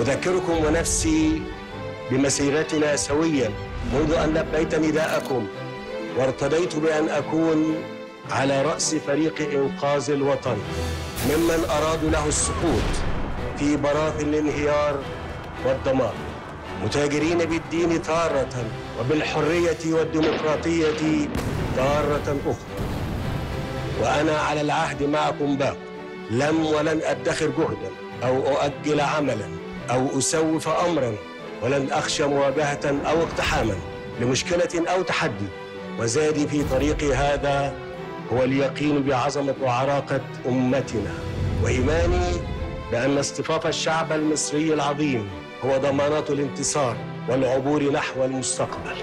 أذكركم ونفسي بمسيرتنا سويا منذ أن لبيت نداءكم وارتضيت بأن أكون على رأس فريق إنقاذ الوطن ممن أرادوا له السقوط في براثن الانهيار والدمار. متاجرين بالدين تارة وبالحرية والديمقراطية تارة أخرى. وأنا على العهد معكم باق. لم ولن أدخر جهدا أو أؤجل عملا. أو أسوف أمرا ولن أخشى مواجهة أو اقتحاما لمشكلة أو تحدي. وزادي في طريقي هذا هو اليقين بعظمة وعراقة أمتنا. وإيماني بأن اصطفاف الشعب المصري العظيم هو ضمانات الانتصار والعبور نحو المستقبل.